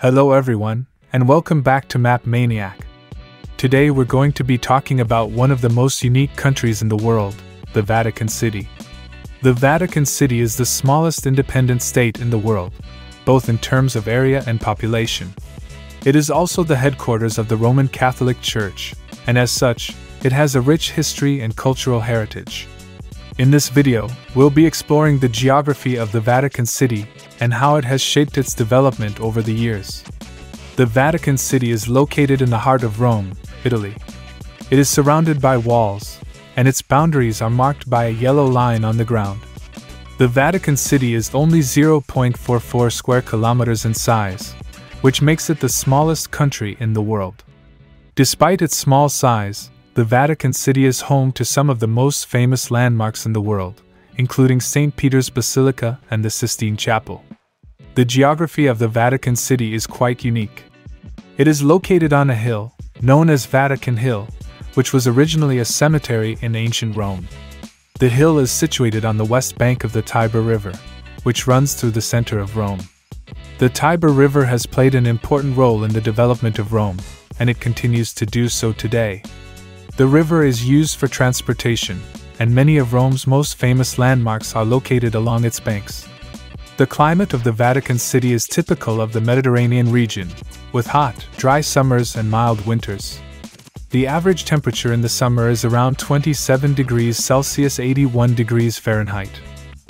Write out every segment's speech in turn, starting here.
Hello, everyone, and welcome back to Map Maniac. Today, we're going to be talking about one of the most unique countries in the world, the Vatican City. The Vatican City is the smallest independent state in the world, both in terms of area and population. It is also the headquarters of the Roman Catholic Church, and as such, it has a rich history and cultural heritage. In this video, we'll be exploring the geography of the Vatican City and how it has shaped its development over the years. The Vatican City is located in the heart of Rome, Italy. It is surrounded by walls, and its boundaries are marked by a yellow line on the ground. The Vatican City is only 0.44 square kilometers in size, which makes it the smallest country in the world. Despite its small size, the Vatican City is home to some of the most famous landmarks in the world, including St. Peter's Basilica and the Sistine Chapel. The geography of the Vatican City is quite unique. It is located on a hill, known as Vatican Hill, which was originally a cemetery in ancient Rome. The hill is situated on the west bank of the Tiber River, which runs through the center of Rome. The Tiber River has played an important role in the development of Rome, and it continues to do so today. The river is used for transportation, and many of Rome's most famous landmarks are located along its banks. The climate of the Vatican City is typical of the Mediterranean region, with hot, dry summers and mild winters. The average temperature in the summer is around 27 degrees Celsius 81 degrees Fahrenheit,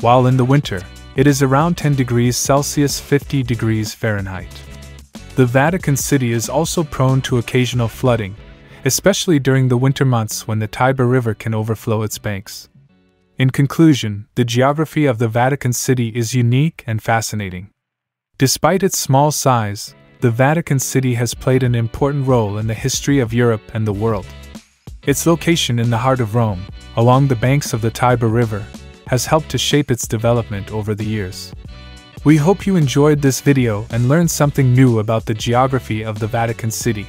while in the winter, it is around 10 degrees Celsius 50 degrees Fahrenheit. The Vatican City is also prone to occasional flooding, especially during the winter months when the Tiber River can overflow its banks. In conclusion, the geography of the Vatican City is unique and fascinating. Despite its small size, the Vatican City has played an important role in the history of Europe and the world. Its location in the heart of Rome, along the banks of the Tiber River, has helped to shape its development over the years. We hope you enjoyed this video and learned something new about the geography of the Vatican City.